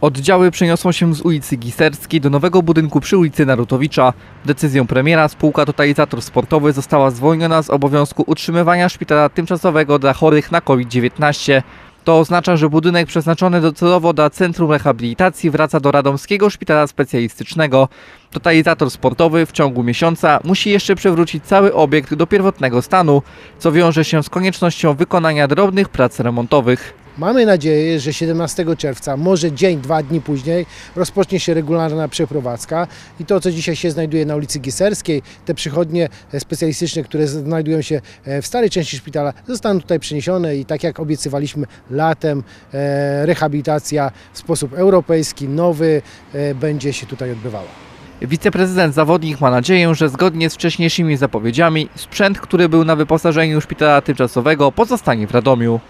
Oddziały przeniosą się z ulicy Giserskiej do nowego budynku przy ulicy Narutowicza. Decyzją premiera spółka Totalizator Sportowy została zwolniona z obowiązku utrzymywania szpitala tymczasowego dla chorych na COVID-19. To oznacza, że budynek przeznaczony docelowo dla Centrum Rehabilitacji wraca do Radomskiego Szpitala Specjalistycznego. Totalizator sportowy w ciągu miesiąca musi jeszcze przywrócić cały obiekt do pierwotnego stanu, co wiąże się z koniecznością wykonania drobnych prac remontowych. Mamy nadzieję, że 17 czerwca, może dzień, dwa dni później, rozpocznie się regularna przeprowadzka i to, co dzisiaj się znajduje na ulicy Giserskiej, te przychodnie specjalistyczne, które znajdują się e, w starej części szpitala, zostaną tutaj przeniesione i tak jak obiecywaliśmy latem, e, rehabilitacja w sposób europejski, nowy e, będzie się tutaj odbywała. Wiceprezydent zawodnik ma nadzieję, że zgodnie z wcześniejszymi zapowiedziami sprzęt, który był na wyposażeniu szpitala tymczasowego pozostanie w Radomiu.